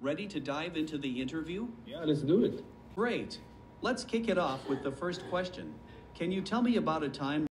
Ready to dive into the interview? Yeah, let's do it. Great. Let's kick it off with the first question. Can you tell me about a time